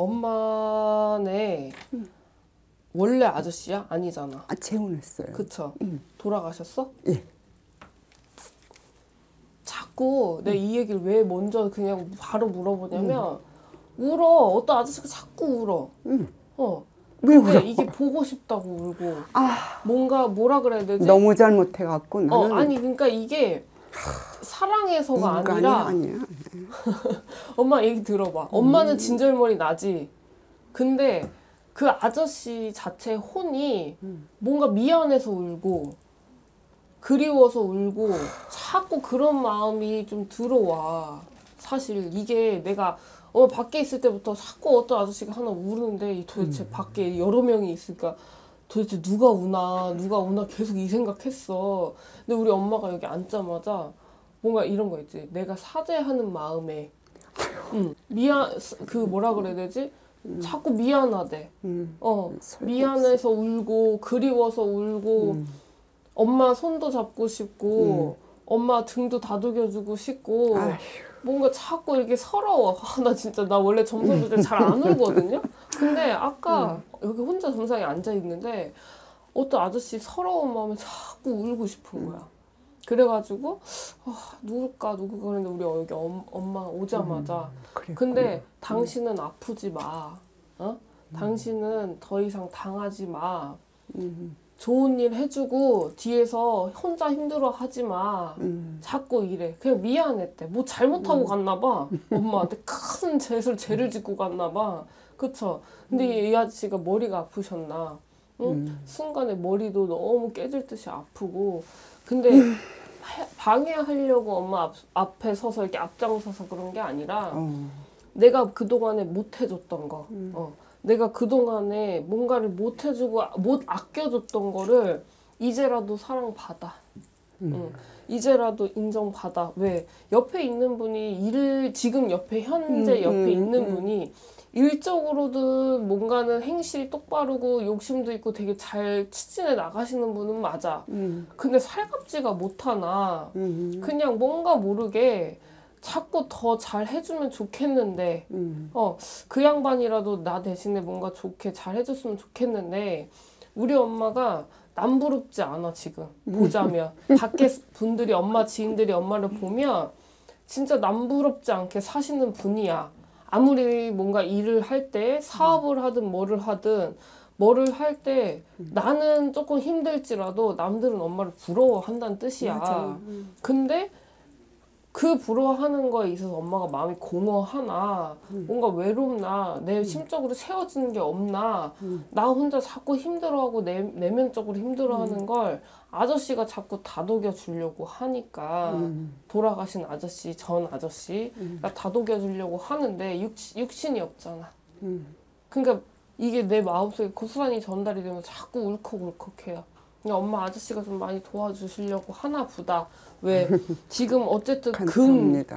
엄마네 원래 아저씨야? 아니잖아. 아, 재혼했어요. 그쵸? 음. 돌아가셨어? 예. 자꾸 내가 이 얘기를 왜 먼저 그냥 바로 물어보냐면 울어. 어떤 아저씨가 자꾸 울어. 음. 어. 왜 근데 울어? 이게 보고 싶다고 울고 아, 뭔가 뭐라 그래야 되지? 너무 잘못해갖고 어 나는 아니 그러니까 이게 사랑해서가 아니라 아니야. 엄마 얘기 들어봐. 엄마는 진절머리 나지. 근데 그 아저씨 자체 혼이 뭔가 미안해서 울고 그리워서 울고 자꾸 그런 마음이 좀 들어와. 사실 이게 내가 어 밖에 있을 때부터 자꾸 어떤 아저씨가 하나 우는데 도대체 밖에 여러 명이 있으니까 도대체 누가 우나 누가 우나 계속 이 생각했어. 근데 우리 엄마가 여기 앉자마자 뭔가 이런 거 있지. 내가 사죄하는 마음에 응. 미안 그 뭐라 그래야 되지? 자꾸 미안하대. 음, 어 설득 미안해서 울고 그리워서 울고 음. 엄마 손도 잡고 싶고 엄마 등도 다독여주고 싶고 아휴. 뭔가 자꾸 이렇게 서러워. 아, 나 진짜 나 원래 점성 조절 잘안 울거든요. 근데 아까 여기 혼자 점상에 앉아 있는데 어떤 아저씨 서러운 마음에 자꾸 울고 싶은 거야. 그래가지고 아, 누굴까 누굴까 그랬는데 우리 여기 엄, 엄마 오자마자 그랬구나. 근데 당신은 아프지 마. 어? 당신은 더 이상 당하지 마. 음, 좋은 일 해주고 뒤에서 혼자 힘들어 하지 마. 음, 자꾸 이래. 그냥 미안했대. 뭐 잘못하고 갔나 봐. 엄마한테 큰 죄를 죄를 짓고 갔나 봐. 그쵸? 근데 이 아저씨가 머리가 아프셨나? 응? 음. 순간에 머리도 너무 깨질 듯이 아프고. 근데 해- 방해하려고 엄마 앞, 앞에 서서 이렇게 앞장서서 그런 게 아니라 어, 내가 그동안에 못 해줬던 거. 어. 내가 그동안에 뭔가를 못 해주고 못 아껴줬던 거를 이제라도 사랑받아. 응. 이제라도 인정받아. 왜? 옆에 있는 분이 일을 지금 옆에 현재 음, 옆에 음, 있는 음. 분이 일적으로든 뭔가는 행실이 똑바르고 욕심도 있고 되게 잘 추진해 나가시는 분은 맞아. 음, 근데 살갑지가 못하나. 음, 그냥 뭔가 모르게 자꾸 더 잘 해주면 좋겠는데 음, 어, 그 양반이라도 나 대신에 뭔가 좋게 잘 해줬으면 좋겠는데, 우리 엄마가 남부럽지 않아, 지금. 보자면. 밖에 분들이, 엄마 지인들이 엄마를 보면, 진짜 남부럽지 않게 사시는 분이야. 아무리 뭔가 일을 할 때, 사업을 하든 뭐를 하든, 뭐를 할 때, 나는 조금 힘들지라도 남들은 엄마를 부러워한다는 뜻이야. 음, 근데 그 부러워하는 거에 있어서 엄마가 마음이 공허하나 뭔가 외롭나 내 심적으로 채워지는 게 없나 나 혼자 자꾸 힘들어하고 내, 내면적으로 힘들어하는 걸 아저씨가 자꾸 다독여 주려고 하니까 음. 돌아가신 아저씨 전 아저씨가 다독여 주려고 하는데 육, 육신이 없잖아 음. 그러니까 이게 내 마음속에 고스란히 전달이 되면 자꾸 울컥울컥해요. 엄마 아저씨가 좀 많이 도와주시려고 하나 보다. 왜 지금 어쨌든 근.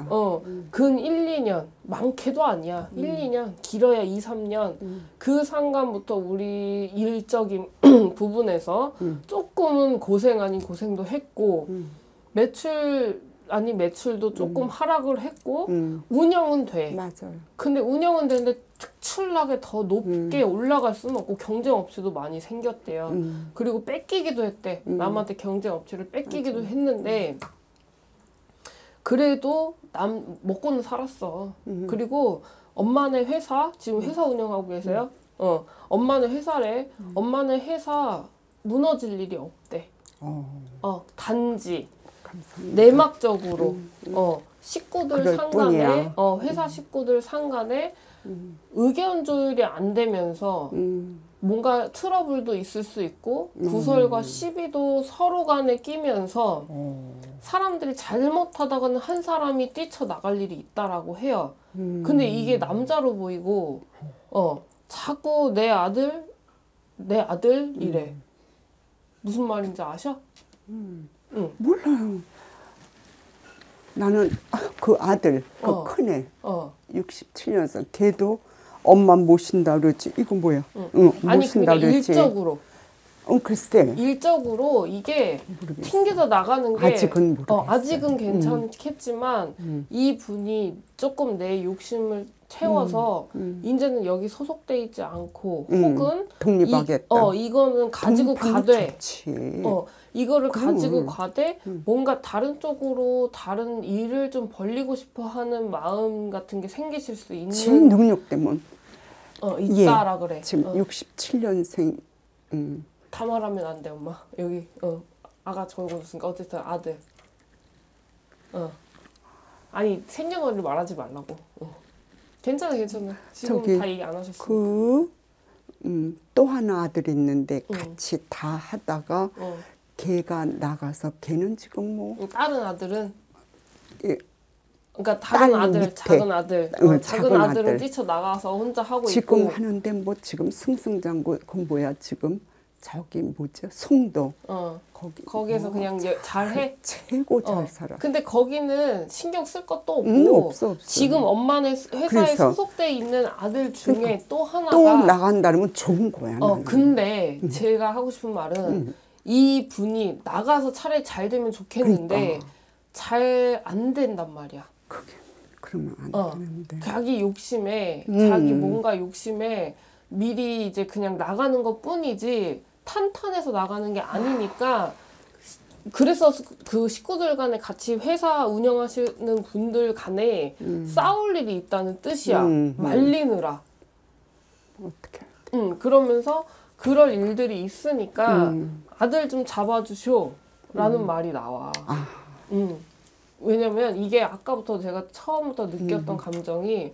어, 근 1, 2년 많게도 아니야. 1, 2년 길어야 2, 3년 그 상간부터 우리 일적인 부분에서 조금은 고생 아닌 고생도 했고 매출 아니 매출도 조금 하락을 했고 음, 운영은 돼. 맞아요. 근데 운영은 되는데 특출나게 더 높게 올라갈 수는 없고 경쟁 업체도 많이 생겼대요. 음, 그리고 뺏기기도 했대. 남한테 경쟁 업체를 뺏기기도 했는데 그래도 남 먹고는 살았어. 음. 그리고 엄마네 회사 지금 회사 운영하고 계세요. 어, 엄마네 회사래. 엄마네 회사 무너질 일이 없대. 어, 어, 단지 감사합니다. 내막적으로 어 식구들 상간에 뿐이야. 어 회사 식구들 상간에 의견 조율이 안 되면서 음, 뭔가 트러블도 있을 수 있고 구설과 시비도 서로 간에 끼면서 어, 사람들이 잘못하다가는 한 사람이 뛰쳐 나갈 일이 있다라고 해요. 음. 근데 이게 남자로 보이고 어 자꾸 내 아들 내 아들 이래 무슨 말인지 아셔? 몰라요. 나는 아, 그 아들, 그 어. 큰애, 어 67년생, 걔도 엄마 모신다 그랬지. 이거 뭐야? 응. 응, 아니 모신다 그러니까 그랬지. 일적으로 응, 글쎄. 일적으로 이게 모르겠어. 튕겨져 나가는 게 아직은 모르겠어요. 음. 어, 아직은 괜찮겠지만 이 분이 조금 내 욕심을 채워서 음. 이제는 여기 소속돼 있지 않고 음, 혹은 독립하겠다. 이, 어 이거는 가지고 독립하면 가되 좋지. 어 이거를. 가지고 가되 음. 뭔가 다른 쪽으로 다른 일을 좀 벌리고 싶어 하는 마음 같은 게 생기실 수 있는 지금 능력 때문에 어 예. 있다라 그래. 지금 어, 67년생 음. 다 말하면 안 돼 엄마 여기 어 아가 적고 있으니까 어쨌든 아들 어 아니 생년월일 말하지 말라고 어. 괜찮아 괜찮아 지금 저기 다 얘기 안 하셨어 그, 음, 또 하나 아들 있는데 응. 같이 다 하다가 어. 걔가 나가서 걔는 지금 뭐 다른 아들은 예, 그러니까 다른 딸 아들 밑에. 작은 아들 응, 어, 작은, 작은 아들은 아들. 뛰쳐 나가서 혼자 하고 지금 있고 하는데 뭐 지금 승승장구 그 뭐야 지금 저기 뭐지 송도 어 거기 거기에서 뭐 그냥 여- 잘해 최고 잘 어. 살아. 근데 거기는 신경 쓸 것도 없고 응, 없어 없어. 지금 엄마네 회사에 그래서. 소속돼 있는 아들 중에 그러니까 또 하나가 또 나간다면 좋은 거야. 어 나는. 근데 제가 하고 싶은 말은 음. 이 분이 나가서 차라리 잘 되면 좋겠는데 그러니까. 잘안 된단 말이야. 그게 그러면 안 어. 되는데. 자기 욕심에 음. 자기 뭔가 욕심에 미리 이제 그냥 나가는 것 뿐이지 탄탄해서 나가는 게 아니니까 그래서 그 식구들 간에 같이 회사 운영하시는 분들 간에 싸울 일이 있다는 뜻이야 음, 음. 말리느라 어떻게? 응 그러면서 그럴 일들이 있으니까 음. 아들 좀 잡아주쇼 라는 말이 나와 아. 음. 왜냐면 이게 아까부터 제가 처음부터 느꼈던 감정이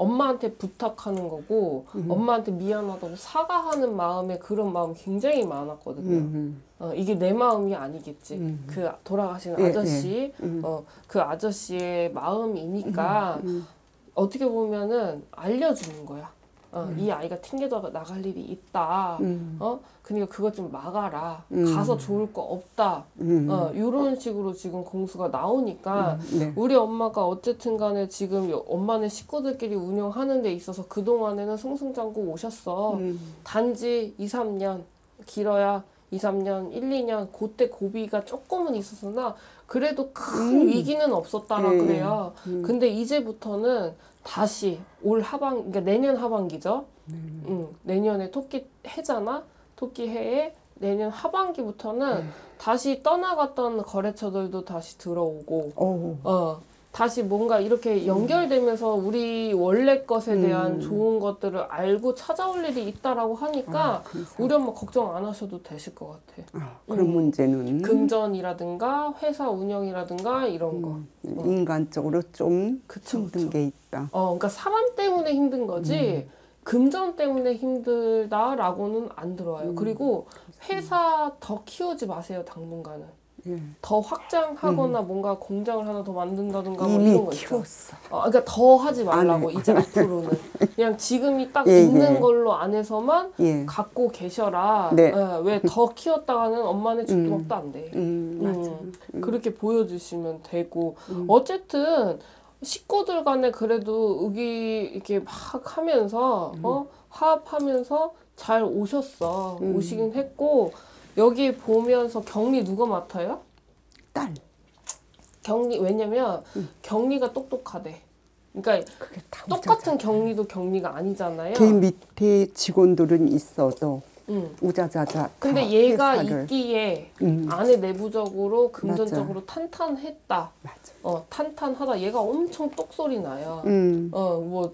엄마한테 부탁하는 거고 엄마한테 미안하다고 사과하는 마음에 그런 마음 굉장히 많았거든요. 음. 어, 이게 내 마음이 아니겠지. 음. 그 돌아가신 예, 아저씨, 음. 어, 그 아저씨의 마음이니까 음. 어떻게 보면은 알려주는 거야. 어, 이 아이가 튕겨져 나갈 일이 있다. 음. 어, 그러니까 그것 좀 막아라. 음. 가서 좋을 거 없다. 음. 어, 이런 식으로 지금 공수가 나오니까 네. 우리 엄마가 어쨌든 간에 지금 여- 엄마네 식구들끼리 운영하는 데 있어서 그동안에는 승승장구 오셨어. 음. 단지 2, 3년, 길어야 2, 3년, 1, 2년, 그때 고비가 조금은 있었으나 그래도 큰 음. 위기는 없었다라 예, 그래요. 음. 근데 이제부터는 다시 올 하반, 그러니까 내년 하반기죠. 네. 응, 내년에 토끼 해잖아. 토끼 해에 내년 하반기부터는 음. 다시 떠나갔던 거래처들도 다시 들어오고, 어. 어, 다시 뭔가 이렇게 연결되면서 우리 원래 것에 대한 음. 좋은 것들을 알고 찾아올 일이 있다라고 하니까 아. 우리 엄마 걱정 안 하셔도 되실 것 같아. 아, 그런 음. 문제는 금전이라든가 회사 운영이라든가 이런 거. 음, 인간적으로 좀 그쵸, 힘든 그쵸. 게 있다. 어, 그러니까 사람 때문에 힘든 거지 음. 금전 때문에 힘들다라고는 안 들어와요. 음. 그리고 회사 더 키우지 마세요 당분간은. 예. 더 확장하거나 뭔가 공장을 하나 더 만든다든가 뭐 음. 이런 거 있죠. 키웠어. 어, 그러니까 더 하지 말라고. 이제 앞으로는 그냥 지금이 딱 예, 있는 예. 걸로 안에서만 예. 갖고 계셔라. 네. 왜 더 키웠다가는 엄마는 죽기먹도 안 돼. 음, 맞아. 음, 그렇게 보여주시면 되고 어쨌든 식구들 간에 그래도 의기 이렇게 막 하면서 어 화합하면서 잘 오셨어 음. 오시긴 했고 여기 보면서 격리 누가 맡아요? 딸. 격리 왜냐면 격리가 똑똑하대. 그러니까 똑같은 격리도 격리가 아니잖아요. 걔 밑에 직원들은 있어도 응. 우자자자. 근데 다 얘가 회사를. 있기에 음, 안에 내부적으로 금전적으로 탄탄했다. 맞아. 어 탄탄하다. 얘가 엄청 똑소리 나요. 음, 어뭐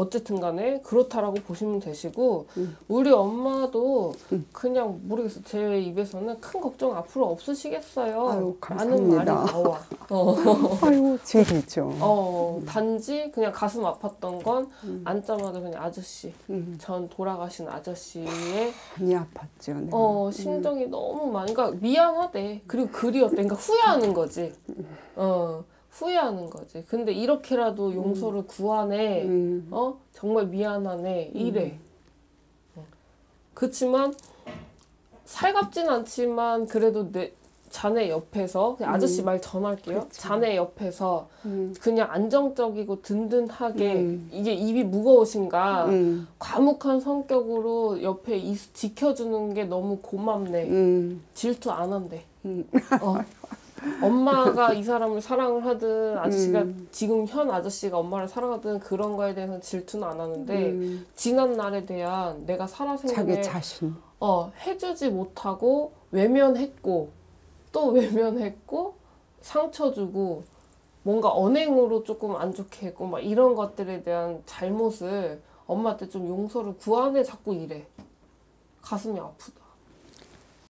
어쨌든 간에 그렇다라고 보시면 되시고 음. 우리 엄마도 그냥 모르겠어. 제 입에서는 큰 걱정 앞으로 없으시겠어요. 아유, 라는 말이 감사합니다. 나와. 어, 아이고 제일이죠. 어 단지 그냥 가슴 아팠던 건 앉자마자 그냥 아저씨 음, 전 돌아가신 아저씨의 많이 아팠죠. 내가. 어 심정이 너무 많이 그러니까 미안하대. 그리고 그리웠대. 그러니까 후회하는 거지. 어 후회하는 거지. 근데 이렇게라도 용서를 구하네. 음, 어? 정말 미안하네. 이래. 어. 그렇지만 살갑진 않지만 그래도 내 자네 옆에서 그냥 아저씨 말 전할게요. 그치. 자네 옆에서 음, 그냥 안정적이고 든든하게 음. 이게 입이 무거우신가? 음, 과묵한 성격으로 옆에 있- 지켜주는 게 너무 고맙네. 음, 질투 안 한대. 음. 어. 엄마가 이 사람을 사랑을 하든 아저씨가 음. 지금 현 아저씨가 엄마를 사랑하든 그런 거에 대해서는 질투는 안 하는데 음, 지난 날에 대한 내가 살아생전에 자신. 어 해주지 못하고 외면했고 또 외면했고 상처 주고 뭔가 언행으로 조금 안 좋게 했고 막 이런 것들에 대한 잘못을 엄마한테 좀 용서를 구하네 자꾸 이래 가슴이 아프다